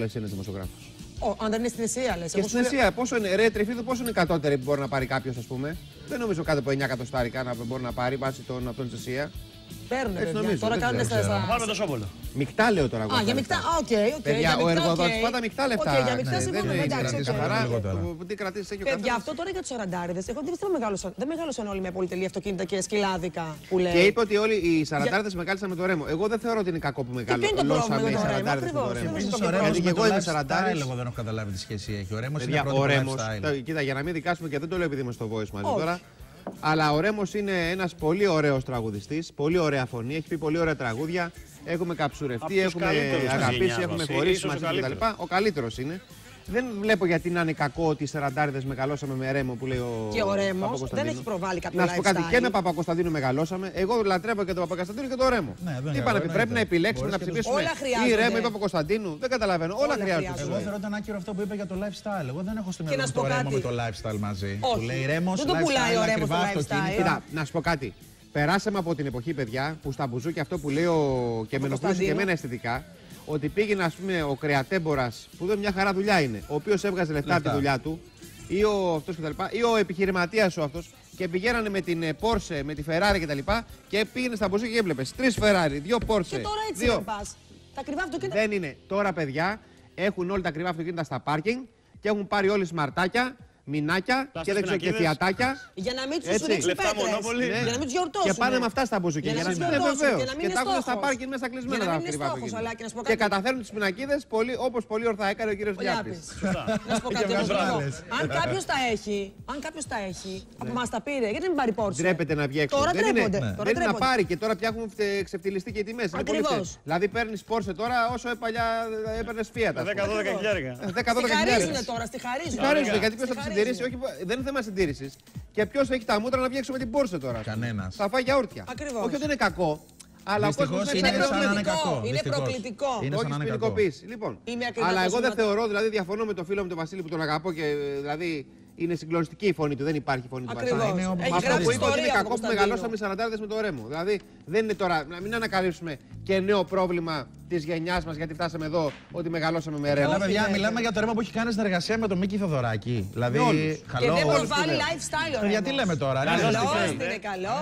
λες είναι δημοσιογράφος. Ω, αν δεν είναι στην Ισία, λες. Και στην Ισία, πόσο είναι, ρε Τριφίδου, πόσο είναι η κατώτερη που μπορεί να πάρει κάποιος, ας πούμε. Δεν νομίζω κάτω από 9 εκατοστάρικα να μπορεί να πάρει βάσει των αυτών τη Ισία. Παίρνουν, Έτσι παιδιά. νομίζω, Τώρα δεν κάνουν ξέρω. στα. Θα πάρουμε το σόπολο. Μεικτά λέω τώρα εγώ. Α, τα για λεφτά. μεικτά. Α, οκ, οκ. Παιδιά, για ο μεικτά, εργοδότης οκ. πάντα μεικτά λεφτά. Οκ, για μεικτά Ναι, συμφωνώ. δεν είναι Εντάξει, κρατήσει οκ. καθαρά. λιγότερα. Τι κρατήσεις έχει ο Παιδιά, καθένας. αυτό τώρα για τους σαραντάριδες. Εγώ δεν πιστεύω μεγάλωσαν, δεν μεγάλωσαν όλοι με πολυτελή αυτοκίνητα και σκυλάδικα που λέει. Και είπε ότι όλοι οι σαραντάρδε μεγάλησαν με το ρέμο. Εγώ δεν θεωρώ ότι είναι κακό που ποιο είναι το μεγάλωσαμε πρόβλημα με οι το ρέμο, σαραντάρδε με το ακριβώς. ρέμο. Δεν Επίση το ο Ρέμος Γιατί με εγώ το είμαι lifestyle, σαραντάρης. εγώ δεν έχω καταλάβει τι σχέση έχει. Ο Ρέμος είναι Παιδιά, πρώτο ο το Ρέμο. lifestyle. Κοίτα, για να μην δικάσουμε και δεν το λέω επειδή είμαι στο voice μαζί Όχι. τώρα. Αλλά ο Ρέμος είναι ένας πολύ ωραίος τραγουδιστής. Πολύ ωραία φωνή. Έχει πει πολύ ωραία τραγούδια. Έχουμε Απ' καψουρευτεί, τους έχουμε καλύτερους της αγαπήσει, γενιάς έχουμε μας. χωρίσει Ίσως ο μαζί κτλ. καλύτερος. Ο καλύτερος είναι. Δεν βλέπω γιατί να είναι κακό ότι οι σαραντάριδες μεγαλώσαμε με ρέμο που λέει ο Και ο Ρέμος Παπακοσταντίνου. δεν έχει προβάλει κάποιο Να σου πω κάτι, lifestyle. και με Παπακοσταντίνου μεγαλώσαμε. Εγώ λατρεύω και τον Παπακοσταντίνου και τον Ρέμο. Ναι, δεν Τι είναι πάνε, κακό, πρέπει να εννοείται. επιλέξουμε Μπορείς να και τους- ψηφίσουμε Όλα ή χρειάζονται. Ρέμο ή Παπακοσταντίνου. Δεν καταλαβαίνω. Όλα Όλα χρειάζονται. χρειάζονται. Εγώ θεωρώ ήταν άκυρο αυτό που είπε για το lifestyle. Εγώ δεν έχω στο Και μυαλό να μου σου το πω Ρέμο κάτι. με το lifestyle μαζί. Όχι. Του λέει Ρέμος, Δεν το πουλάει ο Ρέμος το ακριβά lifestyle. αυτοκίνητα. Κοίτα, να σου πω κάτι. Περάσαμε από την εποχή, παιδιά, που στα μπουζούκια αυτό που λέει ο... και με ενοχλούσε και Κωνσταντίνου. εμένα αισθητικά, ότι πήγαινε, ας πούμε, ο κρεατέμπορας, που δεν μια χαρά δουλειά είναι, ο οποίος έβγαζε λεφτά από τη Λεφτά. δουλειά του, ή ο, αυτός και τα λοιπά, ή ο επιχειρηματίας ο αυτός, και πηγαίνανε με την ε, Porsche, με τη Ferrari κτλ. Και, και πήγαινε στα μπουζούκια και έβλεπες τρεις Ferrari, δύο Porsche. Και τώρα έτσι δύο... δεν πας. Τα ακριβά αυτοκίνητα. Δεν είναι. Τώρα, παιδιά, έχουν όλοι τα ακριβά αυτοκίνητα στα πάρκινγκ και έχουν πάρει όλοι σμαρτάκια, μινάκια και Πλάστος δεν ξέρω και πινακίδες. φιατάκια. Για να μην τους Έτσι. ρίξουν Λεφτά πέτρες. μονόπολη. Για να μην τους γιορτώσουν. Και πάνε με αυτά στα μπουζούκια. Για Για να να μην μην τους είναι γιορτώσουν βεβαίως. και να μην Και είναι τα έχουν στα στόχος. πάρκινγκ μέσα κλεισμένα Για να τα μην είναι ακριβά στόχος, αυτοκίνητα. αλλά και να σου πω Και κάτι. καταφέρνουν τις πινακίδε όπως πολύ ορθά έκανε ο κύριος Ο Λιάπη. Λιάπης. Να σου πω κάτι βγάζουν όμως, άλλες. Αν κάποιος τα έχει, αν κάποιος τα έχει, από μα τα πήρε, γιατί δεν μην πάρει Porsche. Ντρέπεται να βγει έξω. Τώρα Δεν είναι- ντρέπονται. Ναι. Τώρα Δεν είναι να ντρέπονται. πάρει και τώρα πια έχουν φτε- ξεφτυλιστεί και οι τιμές. Ακριβώς. Δηλαδή παίρνεις Porsche τώρα όσο παλιά έπαιρνες Fiat. ας πούμε. 10-12 χιλιάρικα. 10-12 Στη χαρίζουν χιλιάδες. τώρα, στη χαρίζουν. Τη χαρίζουν γιατί ποιος Στη θα τη χαρίζουν. Συντηρήσει. Όχι, δεν είναι θέμα συντήρησης. Και ποιος έχει τα μούτρα να βγει έξω με την Porsche τώρα; Κανένας. Θα φάει γιαούρτια. Ακριβώς. Όχι ότι είναι κακό. Αλλά ο Δυστυχώς κόσμος είναι Είναι σαν να είναι προκλητικό, κακό. είναι Δυστυχώς. προκλητικό. Είναι Όχι σαν να είναι κακό. ποινικοποίηση. Λοιπόν. Είμαι ακριβά Αλλά εγώ δεν προσώματα. θεωρώ, δηλαδή διαφωνώ με το φίλο μου τον Βασίλη που τον αγαπώ και δηλαδή είναι συγκλονιστική η φωνή του. Δεν υπάρχει φωνή του Ακριβώς. Βασίλη. Είναι όπως Έχει Αυτό γράψει που είπε ότι είναι ιστορία ο κακό που Κωνσταντίνου. μεγαλώσαμε οι σαραντάρδε με το ρέμο. Δηλαδή δεν είναι τώρα να μην ανακαλύψουμε και νέο πρόβλημα της γενιάς μας γιατί φτάσαμε εδώ ότι μεγαλώσαμε με ρέμο. Καλά, Όχι, παιδιά, ναι. μιλάμε για το ρέμα που έχει κάνει συνεργασία με τον Μίκη Θοδωράκη. Δηλαδή, όλους. Και χαλό. δεν όλους προβάλλει τους λέω. lifestyle ο Γιατί Ρέμος. λέμε τώρα. Καλός ναι, τι Καλός θέλει, είναι, ε. καλό.